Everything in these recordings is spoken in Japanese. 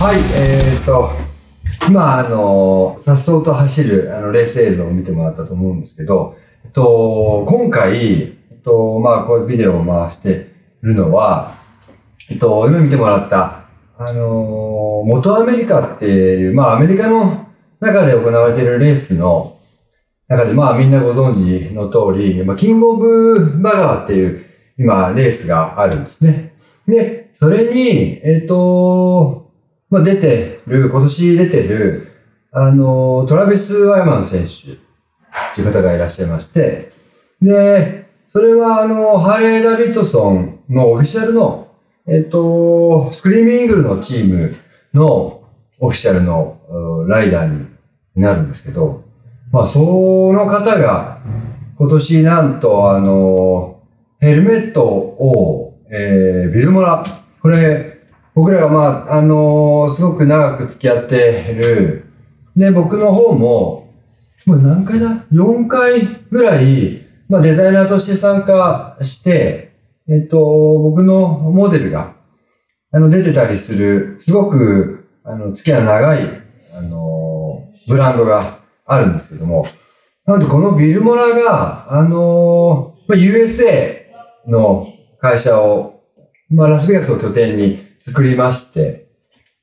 はい、えー、と、今、あの、さっそうと走るあのレース映像を見てもらったと思うんですけど、えっと、今回、えっと、まあ、こういうビデオを回してるのは、えっと、今見てもらった、あの、元アメリカっていう、まあ、アメリカの中で行われているレースの中で、まあ、みんなご存知の通り、まあ、キングオブバガーっていう、今、レースがあるんですね。で、それに、えっと、まあ、出てる、今年出てる、あの、トラビス・ワイマン選手っていう方がいらっしゃいまして、で、それはあの、ハーレー・ダビッドソンのオフィシャルの、えっと、スクリーミングルのチームのオフィシャルのライダーになるんですけど、まあ、その方が今年なんとあの、ヘルメットを、えービルモラ、これ、僕らがまあ、あのすごく長く付き合ってる。で、僕の方も、もう何回だ ?4 回ぐらい、まあデザイナーとして参加して、えっと、僕のモデルが、あの、出てたりする、すごく、あの、付き合い長い、あのブランドがあるんですけども、なんとこのビルモラが、あのまあ、USA の会社を、まあ、ラスベガスを拠点に作りまして、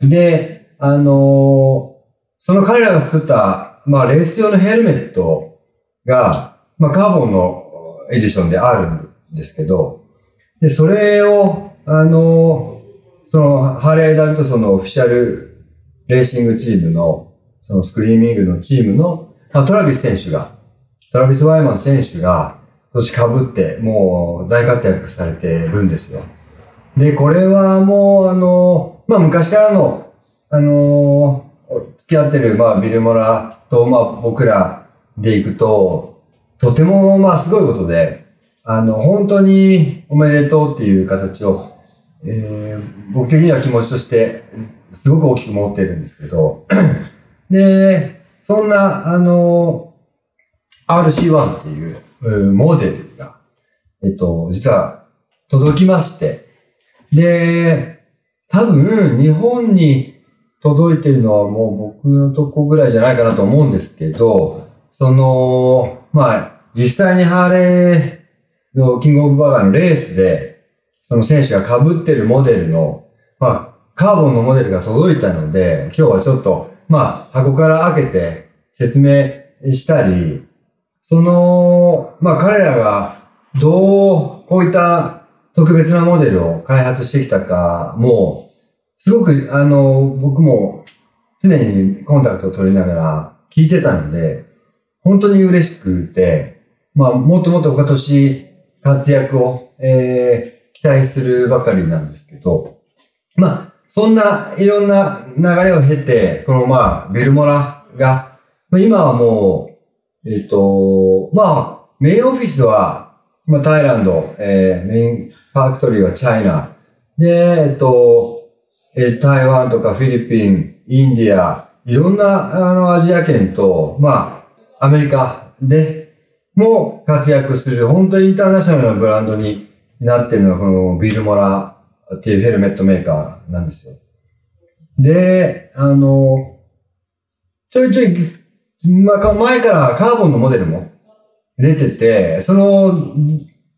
で、あのその彼らが作った、まあ、レース用のヘルメットが、まあ、カーボンのエディションであるんですけど、で、それを、あのその、ハーレー・ダビッドソンのオフィシャルレーシングチームの、そのスクリーミングのチームの、まあ、トラビス選手が、トラビス・ワイマン選手が、今年被って、もう大活躍されてるんですよ。で、これはもう、あの、まあ、昔からの、あの、付き合ってる、まあ、ビルモラと、まあ、僕らで行くと、とても、まあ、すごいことで、あの、本当におめでとうっていう形を、えー僕的には気持ちとして、すごく大きく持ってるんですけど、で、そんな、あの、RC1 っていうモデルが、えっと、実は届きまして、で、多分日本に届いてるのはもう僕のとこぐらいじゃないかなと思うんですけど、その、まあ、実際にハーレーのキングオブバーガーのレースで、その選手が被ってるモデルの、まあ、カーボンのモデルが届いたので、今日はちょっと、まあ、箱から開けて説明したり、その、まあ彼らがどうこういった特別なモデルを開発してきたかも、すごくあの、僕も常にコンタクトを取りながら聞いてたので、本当に嬉しくて、まあもっともっと今年活躍を、えー期待するばかりなんですけど、まあそんないろんな流れを経て、このまあビルモラが、今はもう、えっ、と、まあ、メインオフィスは、まあ、タイランド、えーメインファクトリーはチャイナ。で、えっ、と、えー台湾とかフィリピン、インディア、いろんな、あの、アジア圏と、まあ、アメリカでも活躍する、本当にインターナショナルなブランドになってるのが、このビルモラっていうヘルメットメーカーなんですよ。で、あの、ちょいちょい、まあ、前からカーボンのモデルも出てて、その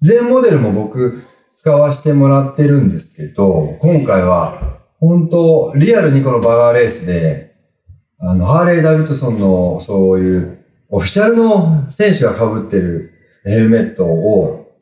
全モデルも僕使わせてもらってるんですけど、今回は本当リアルにこのバガーレースで、あの、ハーレー・ダビッドソンのそういうオフィシャルの選手が被ってるヘルメットを、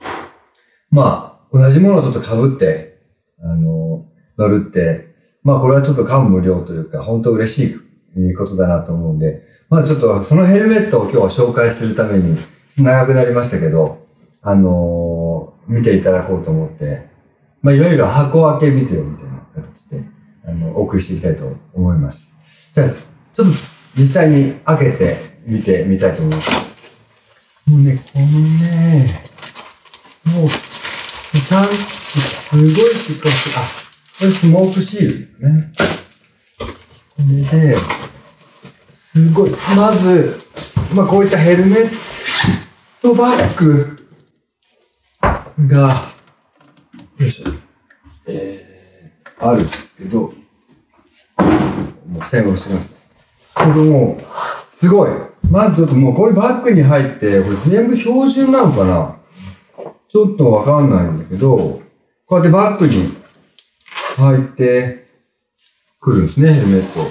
まあ、同じものをちょっと被って、あの、乗るって、まあこれはちょっと感無量というか、本当嬉しいことだなと思うんで、まあちょっとそのヘルメットを今日は紹介するために、長くなりましたけど、あのー見ていただこうと思って、まあいわゆる箱開けビデオみたいな形で、あの、お送りしていきたいと思います。じゃあ、ちょっと実際に開けてみてみたいと思います。もうね、このね、もう、ちゃんと、すごいしっかりし、あ、これスモークシールだね。これで、すごい。まず、まあこういったヘルメットバッグが、よいしょ。えー、あるんですけど、もう最後してます。これもう、すごい。まずちょっともうこういうバッグに入って、これ全部標準なのかな？ちょっとわかんないんだけど、こうやってバッグに入ってくるんですね、ヘルメット。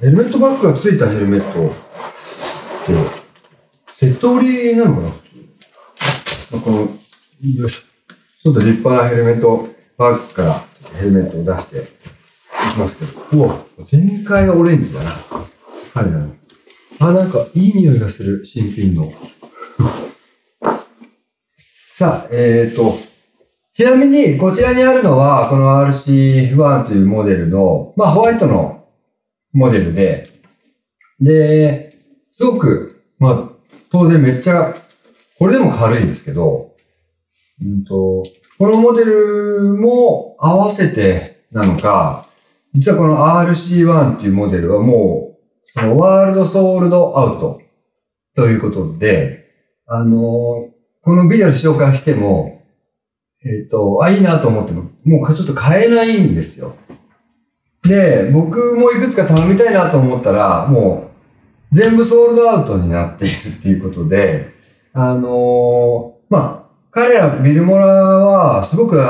ヘルメットバッグがついたヘルメットって、セット売りなのかな普通。この、よいしょ。ちょっと立派なヘルメットバッグからヘルメットを出していきますけど、うわ、全開オレンジだな。はいはい。あ、なんかいい匂いがする、新品の。さあ、えーと、ちなみに、こちらにあるのは、この RC1 というモデルの、まあ、ホワイトのモデルで、で、すごく、まあ、当然めっちゃ、これでも軽いんですけど、うんと、このモデルも合わせてなのか、実はこの RC1 っていうモデルはもう、そのワールドソールドアウトということで、あの、このビデオで紹介しても、えっ、と、あ、いいなと思っても、もうちょっと買えないんですよ。で、僕もいくつか頼みたいなと思ったら、もう全部ソールドアウトになっているっていうことで、あのまあ、彼らビルモラはすごく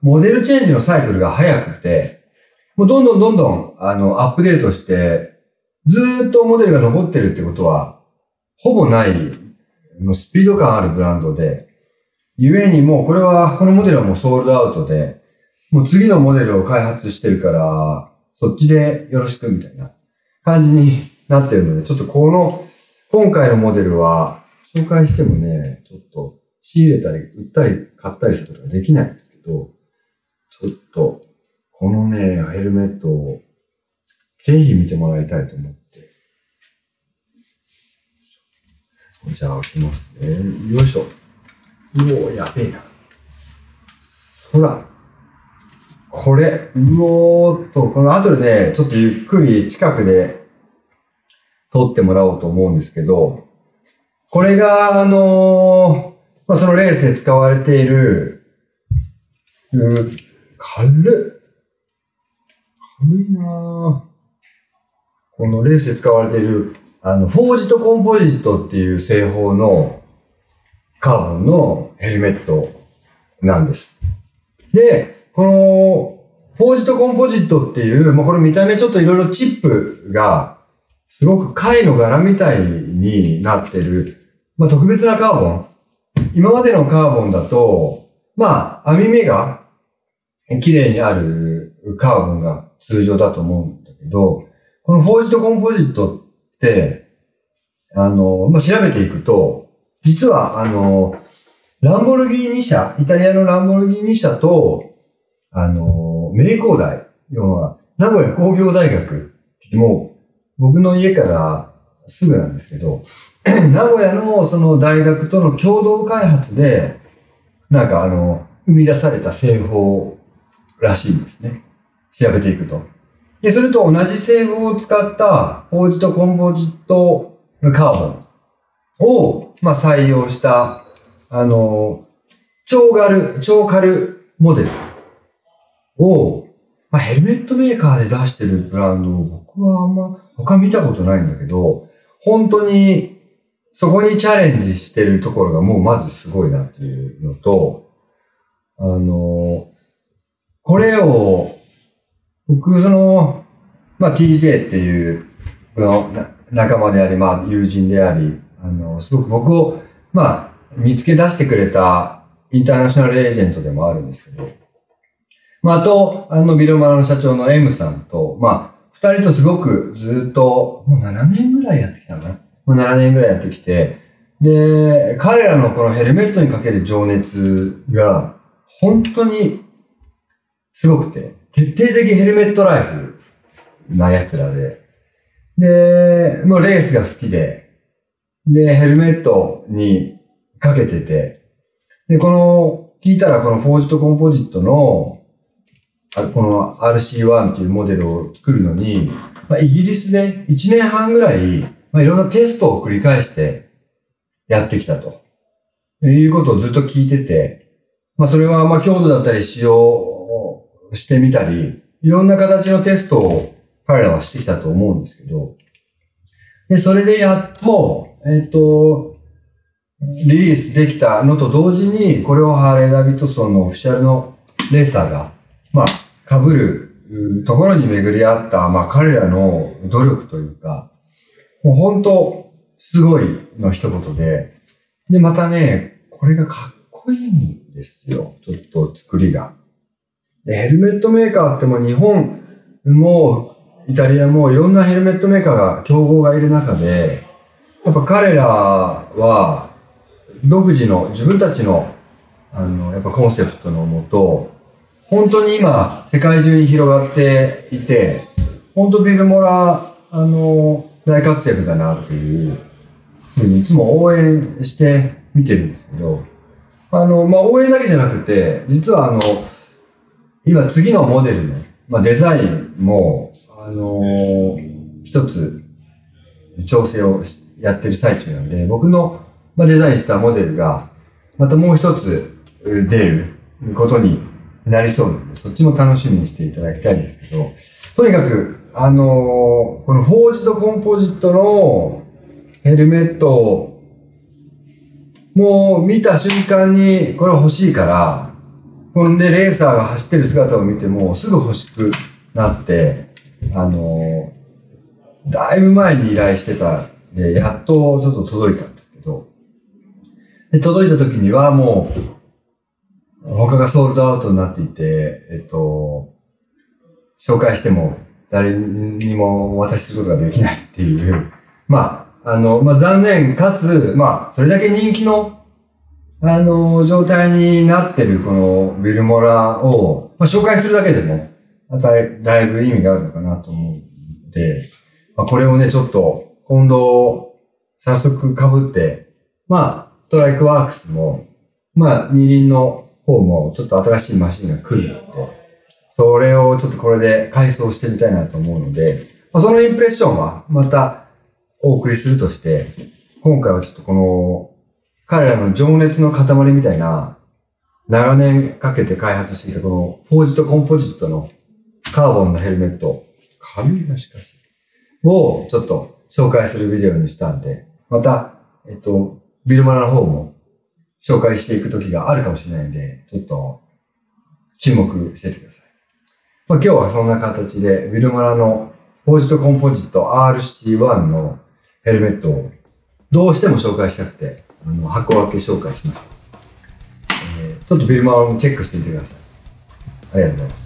モデルチェンジのサイクルが早くて、もうどんどんどんどんあのアップデートして、ずっとモデルが残ってるってことは、ほぼない、もうスピード感あるブランドで、ゆえにもうこれは、このモデルはもうソールドアウトで、もう次のモデルを開発してるから、そっちでよろしくみたいな感じになってるので、ちょっとこの、今回のモデルは、紹介してもね、ちょっと仕入れたり、売ったり、買ったりすることができないんですけど、ちょっと、このね、ヘルメットを、ぜひ見てもらいたいと思って。じゃあ、開きますね。よいしょ。うおやべえな。ほら。これ、うおーっと、この後でね、ちょっとゆっくり近くで撮ってもらおうと思うんですけど、これが、あのーまあ、そのレースで使われている、う軽っ。軽いなこのレースで使われている、あの、フォージとコンポジットっていう製法のカーボンのヘルメットなんです。で、この、フォージとコンポジットっていう、もうこれ見た目ちょっといろいろチップが、すごく貝の柄みたいになってる、まあ、特別なカーボン。今までのカーボンだと、まあ、網目が綺麗にあるカーボンが通常だと思うんだけど、このフォージとコンポジットって、あの、まあ、調べていくと、実は、あの、ランボルギーニ社、イタリアのランボルギーニ社と、あの、名工大、要は、名古屋工業大学、もう、僕の家からすぐなんですけど、名古屋のその大学との共同開発で、なんかあの、生み出された製法らしいんですね。調べていくと。で、それと同じ製法を使った、フォージとコンポジットカーボンを、まあ、採用した、あの、超軽、超軽モデルを、まあ、ヘルメットメーカーで出してるブランドを僕はあんま他見たことないんだけど、本当にそこにチャレンジしてるところがもうまずすごいなっていうのと、あの、これを、僕その、まあ TJ っていう、この仲間であり、まあ友人であり、あの、すごく僕を、まあ見つけ出してくれたインターナショナルエージェントでもあるんですけど、まああと、あのビルマラの社長の M さんと、まあ二人とすごくずっと、もう7年ぐらいやってきたな。もう7年ぐらいやってきて、で、彼らのこのヘルメットにかける情熱が、本当にすごくて、徹底的ヘルメットライフな奴らで、で、もうレースが好きで、で、ヘルメットにかけてて、で、この、聞いたらこのフォージとコンポジットの、この RC1 っていうモデルを作るのに、まあ、イギリスで1年半ぐらい、まあ、いろんなテストを繰り返してやってきたと。いうことをずっと聞いてて、まあそれはま強度だったり使用してみたり、いろんな形のテストを彼らはしてきたと思うんですけど、で、それでやっと、えっ、と、リリースできたのと同時に、これをハーレー・ダビッドソンのオフィシャルのレーサーが、被るところに巡り合った、まあ、彼らの努力というか、もう本当、すごいの一言で、で、またね、これがかっこいいんですよ。ちょっと作りが。で、ヘルメットメーカーってもう日本もイタリアもいろんなヘルメットメーカーが、競合がいる中で、やっぱ彼らは独自の自分たちのあの、やっぱコンセプトのもと、本当に今世界中に広がっていて、本当ビルモラ、あの、大活躍だなっていうふうにいつも応援して見てるんですけど、あの、まあ、応援だけじゃなくて、実はあの、今次のモデルの、まあ、デザインも、あの、一つ調整をやってる最中なんで、僕の、まあ、デザインしたモデルが、またもう一つ出ることになりそうなので、そっちも楽しみにしていただきたいんですけど、とにかく、あのー、このフォージドコンポジットのヘルメットを、もう見た瞬間にこれ欲しいから、このね、レーサーが走ってる姿を見てもすぐ欲しくなって、あのー、だいぶ前に依頼してたで、やっとちょっと届いたんですけど、で、届いた時にはもう、他がソールドアウトになっていて、えっと、紹介しても誰にもお渡しすることができないっていう、まあ、あの、まあ、残念かつ、まあ、それだけ人気のあの、状態になってるこのビルモラを、まあ、紹介するだけでも、だいだいぶ意味があるのかなと思うので、まあ、これをね、ちょっと、今度、早速被って、まあ、トライクワークスも、まあ、二輪の方も、ちょっと新しいマシンが来るので、それをちょっとこれで改装してみたいなと思うので、まあ、そのインプレッションは、また、お送りするとして、今回はちょっとこの、彼らの情熱の塊みたいな、長年かけて開発してきたこの、フォージとコンポジットのカーボンのヘルメット、軽いしかし、をちょっと紹介するビデオにしたんで、また、えっと、ビルマラの方も紹介していく時があるかもしれないんで、ちょっと注目しててください。まあ、今日はそんな形で、ウィルマラのポージとコンポジット RC1 のヘルメットをどうしても紹介したくて、あの箱分け紹介しました、えー、ちょっとビルマラもチェックしてみてください。ありがとうございます。